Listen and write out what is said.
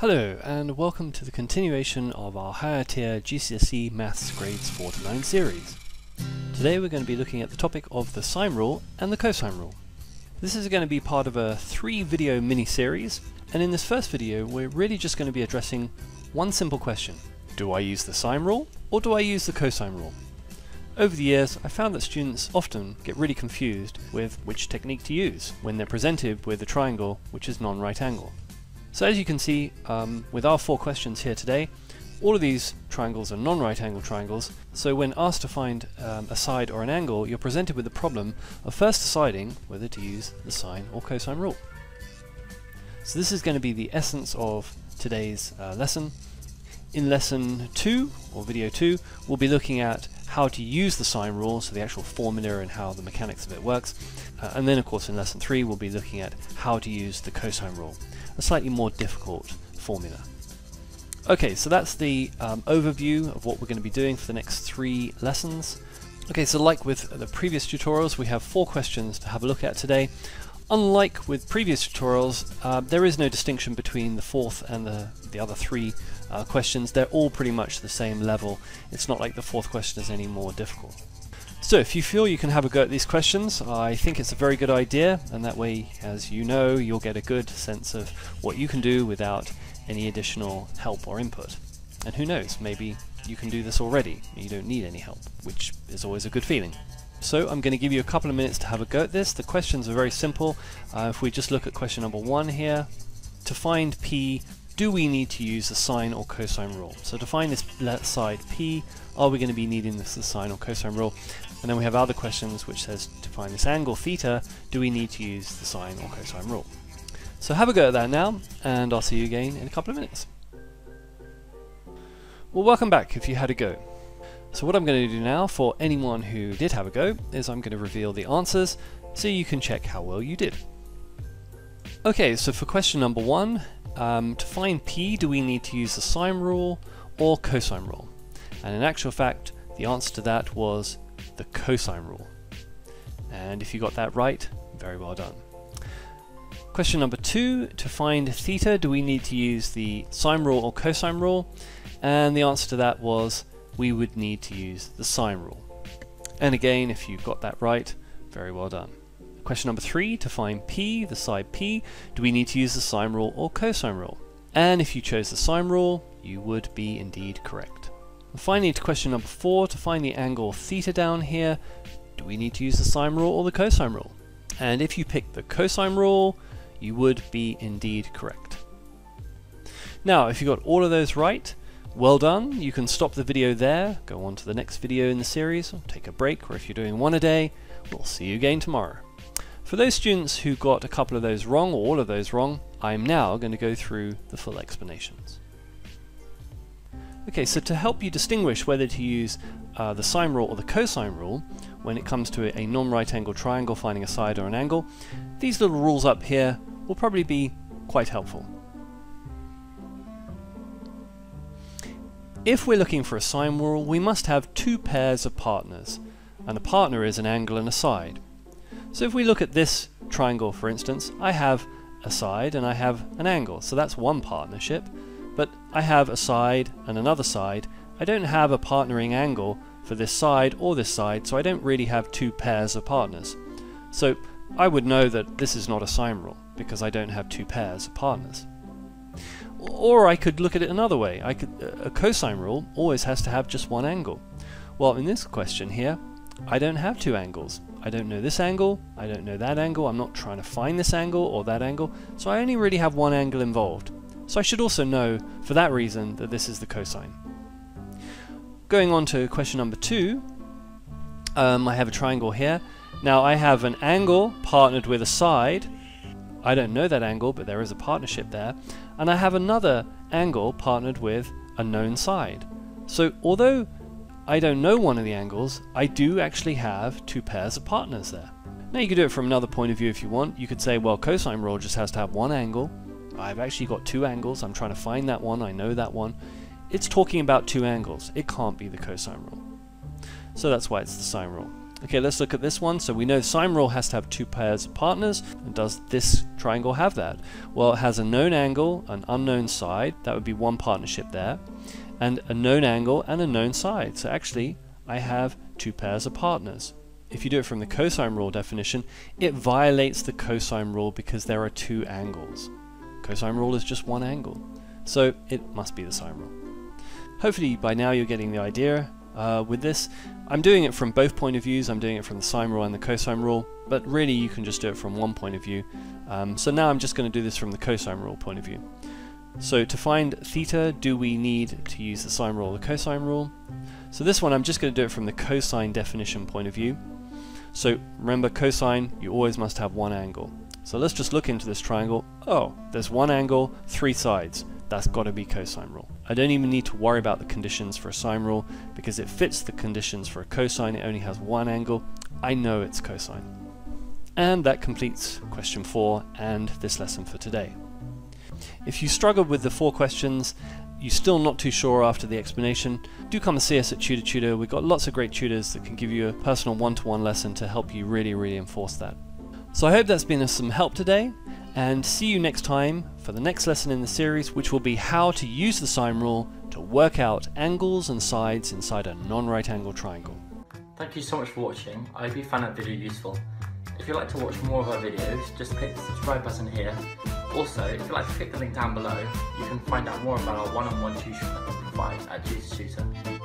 Hello and welcome to the continuation of our higher tier GCSE Maths grades 4 to 9 series. Today we're going to be looking at the topic of the sine rule and the cosine rule. This is going to be part of a three video mini series and in this first video we're really just going to be addressing one simple question. Do I use the sine rule or do I use the cosine rule? Over the years, I found that students often get really confused with which technique to use when they're presented with a triangle which is non-right angle. So as you can see, um, with our four questions here today, all of these triangles are non-right angle triangles, so when asked to find um, a side or an angle, you're presented with the problem of first deciding whether to use the sine or cosine rule. So this is going to be the essence of today's uh, lesson. In lesson 2, or video 2, we'll be looking at how to use the sine rule, so the actual formula and how the mechanics of it works. Uh, and then of course in lesson 3 we'll be looking at how to use the cosine rule a slightly more difficult formula. Okay, so that's the um, overview of what we're going to be doing for the next three lessons. Okay, so like with the previous tutorials, we have four questions to have a look at today. Unlike with previous tutorials, uh, there is no distinction between the fourth and the, the other three uh, questions. They're all pretty much the same level. It's not like the fourth question is any more difficult. So if you feel you can have a go at these questions, I think it's a very good idea, and that way, as you know, you'll get a good sense of what you can do without any additional help or input. And who knows, maybe you can do this already, you don't need any help, which is always a good feeling. So I'm going to give you a couple of minutes to have a go at this. The questions are very simple. Uh, if we just look at question number one here, to find p, do we need to use the sine or cosine rule? So to find this side p, are we going to be needing this the sine or cosine rule? And then we have other questions which says to find this angle theta, do we need to use the sine or cosine rule? So have a go at that now, and I'll see you again in a couple of minutes. Well, welcome back if you had a go. So what I'm going to do now for anyone who did have a go is I'm going to reveal the answers so you can check how well you did. Okay, so for question number one, um, to find p, do we need to use the sine rule or cosine rule? And in actual fact, the answer to that was the cosine rule. And if you got that right, very well done. Question number two, to find theta, do we need to use the sine rule or cosine rule? And the answer to that was we would need to use the sine rule. And again, if you got that right, very well done. Question number three, to find p, the side p, do we need to use the sine rule or cosine rule? And if you chose the sine rule, you would be indeed correct. And finally to question number four, to find the angle theta down here, do we need to use the sine rule or the cosine rule? And if you pick the cosine rule, you would be indeed correct. Now, if you got all of those right, well done. You can stop the video there, go on to the next video in the series, or take a break, or if you're doing one a day, we'll see you again tomorrow. For those students who got a couple of those wrong, or all of those wrong, I'm now going to go through the full explanations. Okay, so to help you distinguish whether to use uh, the sine rule or the cosine rule when it comes to a, a non-right angle triangle finding a side or an angle, these little rules up here will probably be quite helpful. If we're looking for a sine rule, we must have two pairs of partners, and a partner is an angle and a side. So if we look at this triangle for instance, I have a side and I have an angle, so that's one partnership, but I have a side and another side. I don't have a partnering angle for this side or this side, so I don't really have two pairs of partners. So I would know that this is not a sine rule, because I don't have two pairs of partners. Or I could look at it another way. I could, a cosine rule always has to have just one angle. Well, in this question here, I don't have two angles. I don't know this angle, I don't know that angle, I'm not trying to find this angle or that angle, so I only really have one angle involved. So I should also know, for that reason, that this is the cosine. Going on to question number two, um, I have a triangle here. Now I have an angle partnered with a side. I don't know that angle, but there is a partnership there. And I have another angle partnered with a known side. So although I don't know one of the angles, I do actually have two pairs of partners there. Now you could do it from another point of view if you want. You could say, well, cosine rule just has to have one angle, I've actually got two angles, I'm trying to find that one, I know that one. It's talking about two angles, it can't be the cosine rule. So that's why it's the sine rule. Okay, let's look at this one. So we know sine rule has to have two pairs of partners. And does this triangle have that? Well, it has a known angle, an unknown side. That would be one partnership there. And a known angle and a known side. So actually, I have two pairs of partners. If you do it from the cosine rule definition, it violates the cosine rule because there are two angles. Cosine rule is just one angle. So it must be the sine rule. Hopefully by now you're getting the idea uh, with this. I'm doing it from both point of views, I'm doing it from the sine rule and the cosine rule, but really you can just do it from one point of view. Um, so now I'm just going to do this from the cosine rule point of view. So to find theta, do we need to use the sine rule or the cosine rule? So this one I'm just going to do it from the cosine definition point of view. So remember cosine, you always must have one angle. So let's just look into this triangle. Oh, there's one angle, three sides. That's got to be cosine rule. I don't even need to worry about the conditions for a sine rule because it fits the conditions for a cosine. It only has one angle. I know it's cosine. And that completes question four and this lesson for today. If you struggled with the four questions, you're still not too sure after the explanation, do come and see us at Tutor Tutor. We've got lots of great tutors that can give you a personal one-to-one -one lesson to help you really, really enforce that. So I hope that's been some help today, and see you next time for the next lesson in the series, which will be how to use the sine rule to work out angles and sides inside a non-right angle triangle. Thank you so much for watching. I hope you found that video useful. If you'd like to watch more of our videos, just click the subscribe button here. Also, if you'd like to click the link down below, you can find out more about our one-on-one -on -one tutoring that we provide at Jesus Tutor.